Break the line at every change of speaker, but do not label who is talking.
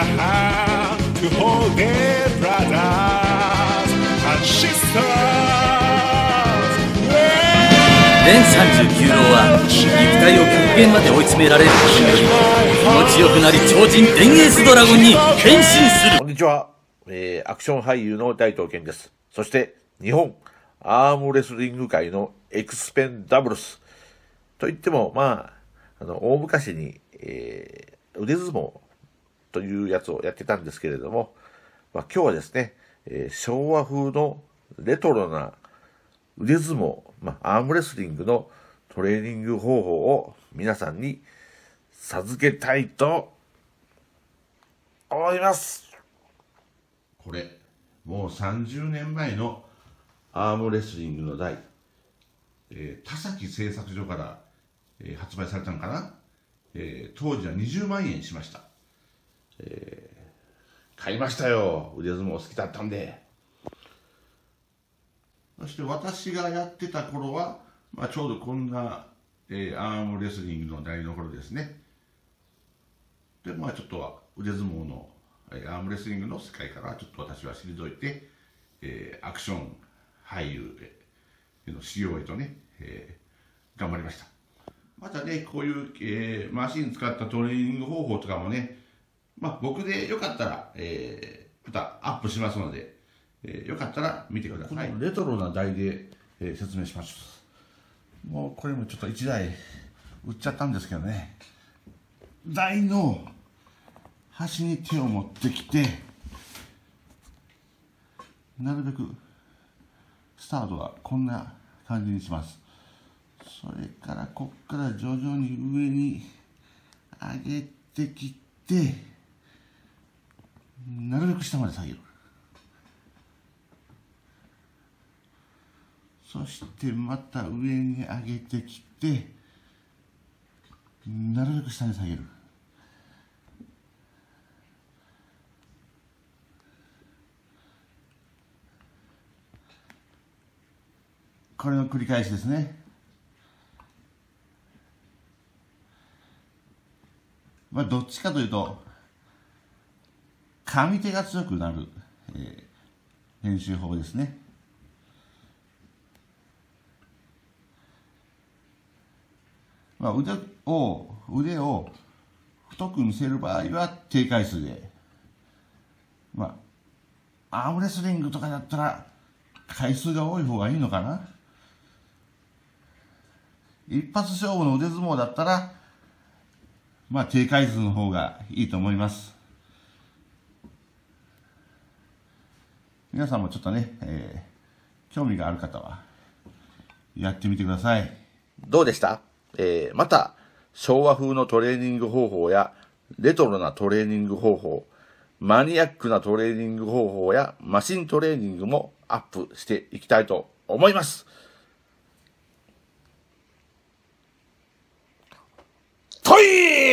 hand to hold their brothers and sisters.
全39郎は肉体を極限まで追い詰められる気持ちよくなり超人電エースドラゴンに変身する
こんにちは、えー、アクション俳優の大東健です。そして、日本アームレスリング界のエクスペンダブルス。といっても、まあ、あの、大昔に、えー、腕相撲というやつをやってたんですけれども、まあ、今日はですね、えー昭和風のレトロな腕相撲、まあ、アームレスリングのトレーニング方法を皆さんに授けたいと思います。これ、もう30年前のアームレスリングの台、えー田崎製作所から、えー発売されたのかな、えー当時は20万円しました。えー買いましたよ。腕相撲好きだったんで。そして私がやってた頃は、まあ、ちょうどこんな、えーアームレスリングの台所ですね。で、まあちょっとは腕相撲の、えーアームレスリングの世界からちょっと私は退いて、えーアクション俳優への修行へとね、えー頑張りました。またね、こういう、えーマシン使ったトレーニング方法とかもね、まあ僕でよかったら、えーまたアップしますので、えーよかったら見てください。レトロな台で、えー説明します。もうこれもちょっと1台売っちゃったんですけどね。台の端に手を持ってきて、なるべくスタートはこんな感じにします。それからこっから徐々に上に上げてきて、なるべく下まで下げる。そしてまた上に上げてきて、なるべく下に下げる。これの繰り返しですね。まあ、どっちかというと、上手が強くなる、えー練習法ですね。まあ、腕を、腕を太く見せる場合は低回数で、まあ、アームレスリングとかだったら回数が多い方がいいのかな一発勝負の腕相撲だったら、まあ、低回数の方がいいと思います。皆さんもちょっとね、えー興味がある方は、やってみてください。どうでした？えーまた、昭和風のトレーニング方法や、レトロなトレーニング方法、マニアックなトレーニング方法や、マシントレーニングもアップしていきたいと思います。トイ